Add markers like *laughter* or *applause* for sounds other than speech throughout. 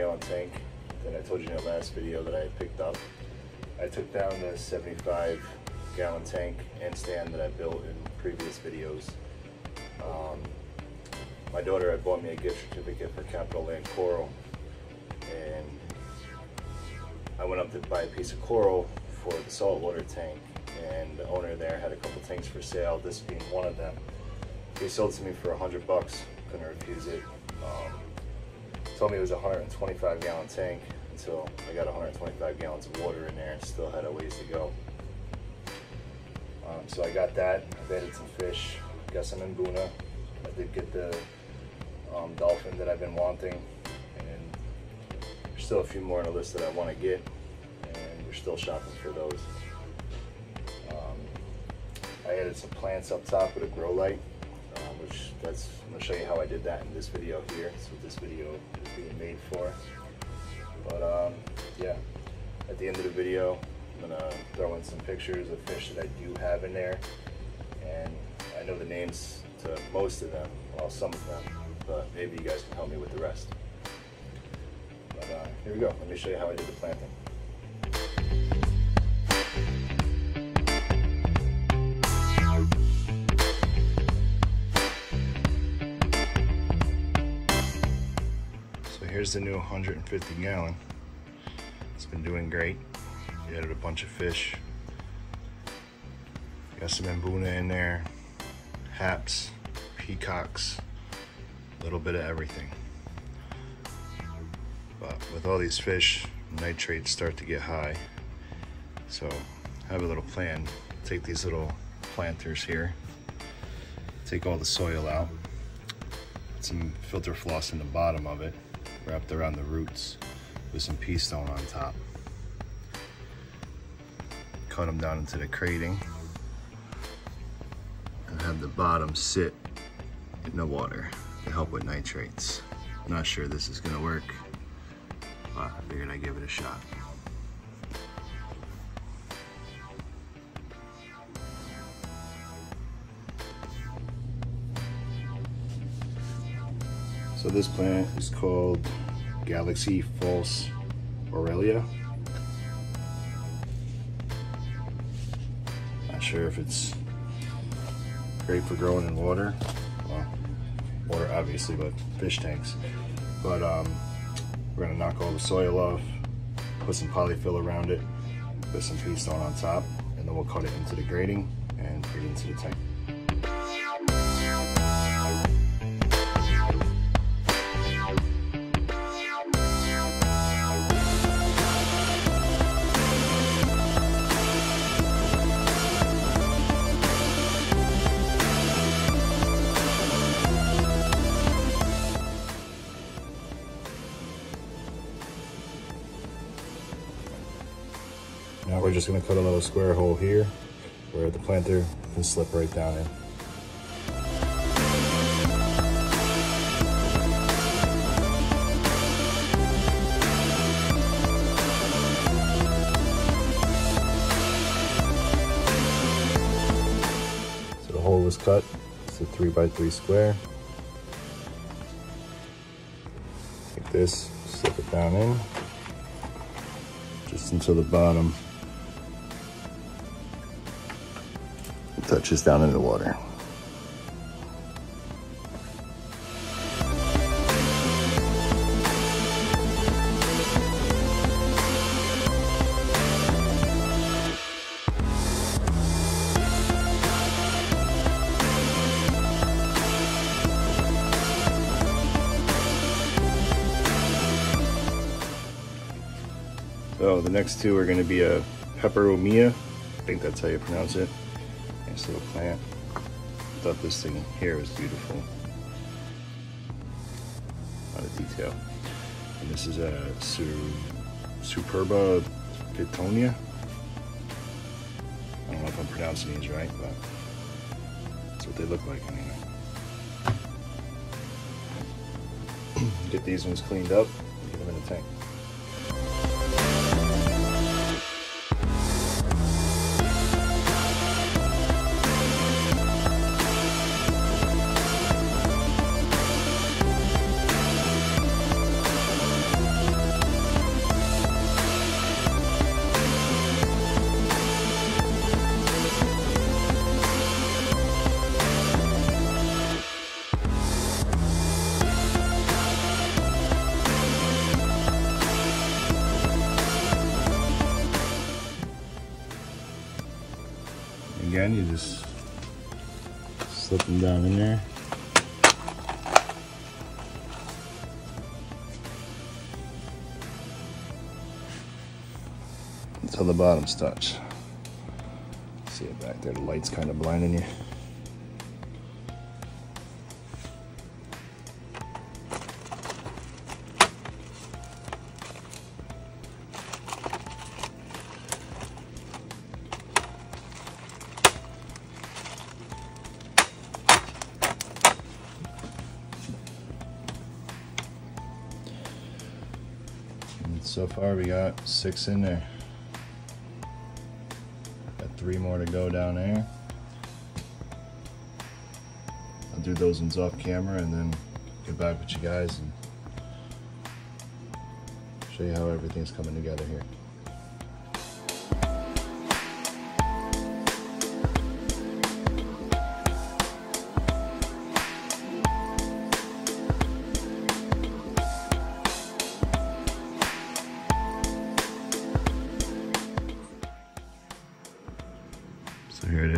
gallon tank that I told you in the last video that I picked up. I took down the 75 gallon tank and stand that I built in previous videos. Um, my daughter had bought me a gift certificate for Capital Land Coral and I went up to buy a piece of coral for the saltwater tank and the owner there had a couple tanks for sale, this being one of them. He sold it to me for hundred bucks, couldn't refuse it. Um, told me it was a 125 gallon tank until I got 125 gallons of water in there and still had a ways to go. Um, so I got that, I've added some fish, got some mbuna. I did get the um, dolphin that I've been wanting and there's still a few more on the list that I want to get and we're still shopping for those. Um, I added some plants up top with a grow light, which that's, I'm gonna show you how I did that in this video here. That's what this video is being made for. But um, yeah, at the end of the video, I'm gonna throw in some pictures of fish that I do have in there. And I know the names to most of them, well, some of them, but maybe you guys can help me with the rest. But uh, here we go. Let me show you how I did the planting. Here's the new 150 gallon. It's been doing great. We added a bunch of fish. Got some mbuna in there, haps, peacocks, a little bit of everything. But with all these fish, nitrates start to get high. So I have a little plan. Take these little planters here, take all the soil out, put some filter floss in the bottom of it, wrapped around the roots with some pea stone on top. Cut them down into the crating and have the bottom sit in the water to help with nitrates. Not sure this is gonna work, but I figured I'd give it a shot. So this plant is called Galaxy False Aralia. Not sure if it's great for growing in water. Well, water obviously, but fish tanks. But um, we're gonna knock all the soil off, put some polyfill around it, put some pea stone on top, and then we'll cut it into the grading and put it into the tank. We're just gonna cut a little square hole here where the planter can slip right down in. So the hole was cut. It's a three by three square. Like this, slip it down in just until the bottom touches down in the water. So the next two are going to be a peperomia. I think that's how you pronounce it. Nice little plant. Thought this thing here was beautiful. A lot of detail. And this is a Su Superba Pitonia. I don't know if I'm pronouncing these right, but that's what they look like anyway. *clears throat* Get these ones cleaned up, get them in the tank. Again, you just slip them down in there. Until the bottoms touch. See it back there, the light's kind of blinding you. So far we got six in there. Got three more to go down there. I'll do those ones off camera and then get back with you guys and show you how everything's coming together here.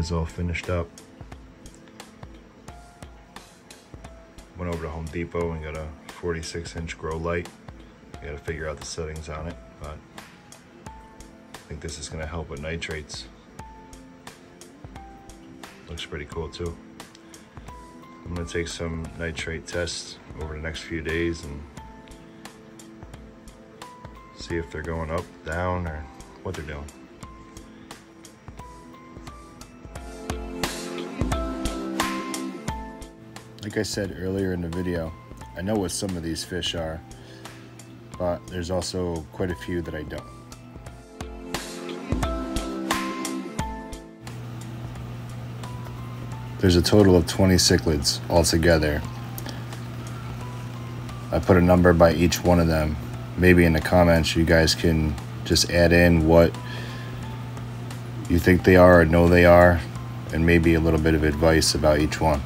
Is all finished up. Went over to Home Depot and got a 46 inch grow light. Gotta figure out the settings on it, but I think this is gonna help with nitrates. Looks pretty cool too. I'm gonna take some nitrate tests over the next few days and see if they're going up, down, or what they're doing. Like I said earlier in the video, I know what some of these fish are, but there's also quite a few that I don't. There's a total of 20 cichlids altogether. I put a number by each one of them. Maybe in the comments you guys can just add in what you think they are or know they are, and maybe a little bit of advice about each one.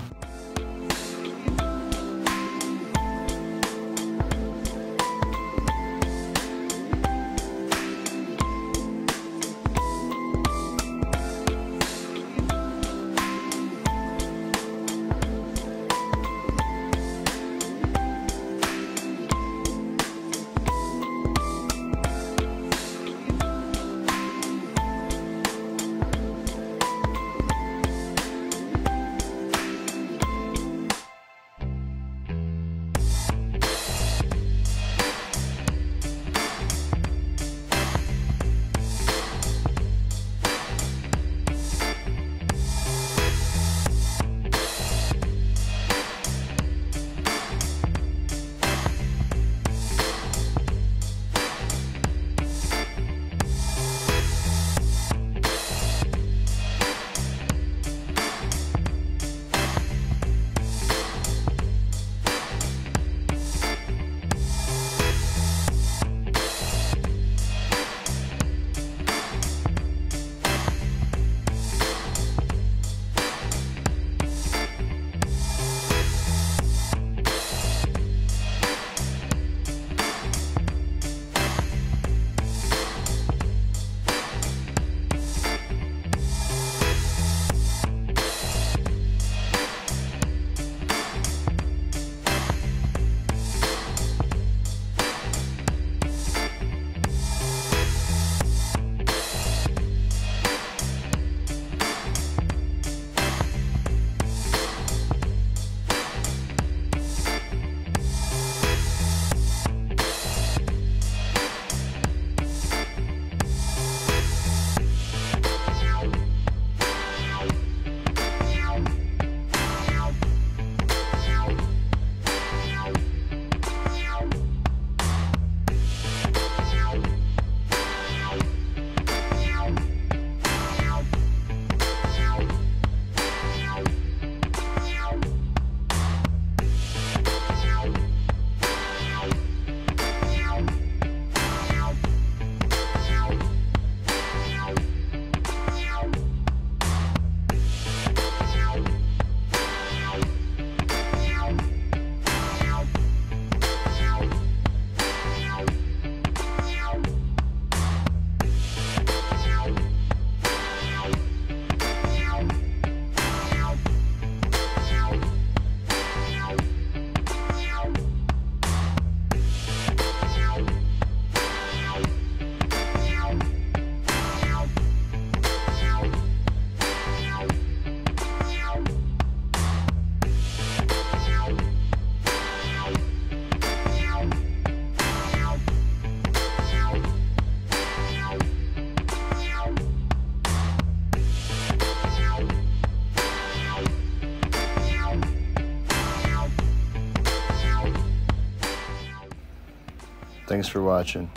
Thanks for watching.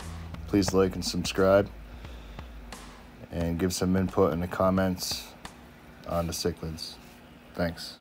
Please like and subscribe and give some input in the comments on the cichlids. Thanks.